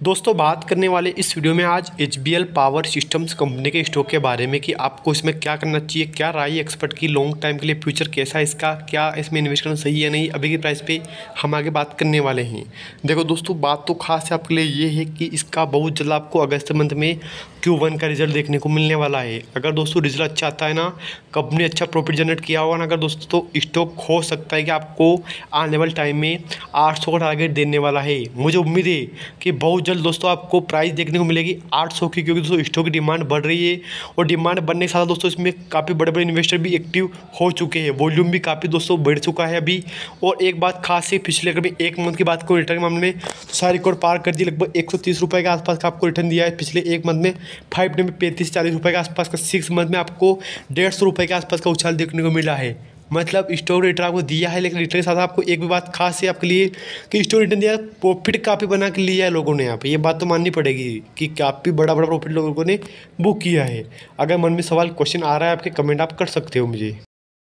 दोस्तों, बात करने वाले इस वीडियो में आज HBL पावर सिस्टम्स कंपनी के स्टॉक के बारे में कि आपको इसमें क्या करना चाहिए, क्या राय एक्सपर्ट की लॉन्ग टाइम के लिए फ्यूचर कैसा है इसका, क्या इसमें इन्वेस्ट करना सही है नहीं, अभी की प्राइस पे हम आगे बात करने वाले हैं। देखो दोस्तों, बात तो खास आपके लिए ये है कि इसका बहुत जल्द आपको अगस्त मंथ में क्यू वन का रिज़ल्ट देखने को मिलने वाला है। अगर दोस्तों रिज़ल्ट अच्छा आता है ना कंपनी अच्छा प्रॉफिट जनरेट किया होगा ना, अगर दोस्तों तो स्टॉक हो सकता है कि आपको आने वाले टाइम में आठ सौ का टारगेट देने वाला है। मुझे उम्मीद है कि बहुत जल्द दोस्तों आपको प्राइस देखने को मिलेगी 800 की, क्योंकि दोस्तों स्टॉक की डिमांड बढ़ रही है। और डिमांड बढ़ने के साथ दोस्तों इसमें काफ़ी बड़े बड़े इन्वेस्टर भी एक्टिव हो चुके हैं। वॉल्यूम भी काफ़ी दोस्तों बढ़ चुका है अभी। और एक बात खास है, पिछले अगर एक मंथ की बात करूँ रिटर्न मामले में सारे रिकॉर्ड पार कर दी। लगभग एक सौ के आसपास का आपको रिटर्न दिया है। पिछले एक मंथ में फाइव डे में पैंतीस चालीस रुपये के आसपास का सिक्स मंथ में आपको डेढ़ के आसपास का उछाल देखने को मिला है। मतलब स्टॉक रिटर्न आपको दिया है, लेकिन रिटर्न के साथ आपको एक भी बात खास है आपके लिए कि स्टॉक रिटर्न दिया प्रॉफिट काफ़ी बना के लिया है लोगों ने यहाँ पे। ये बात तो माननी पड़ेगी कि काफ़ी बड़ा बड़ा प्रॉफिट लोगों ने बुक किया है। अगर मन में सवाल क्वेश्चन आ रहा है, आपके कमेंट आप कर सकते हो मुझे।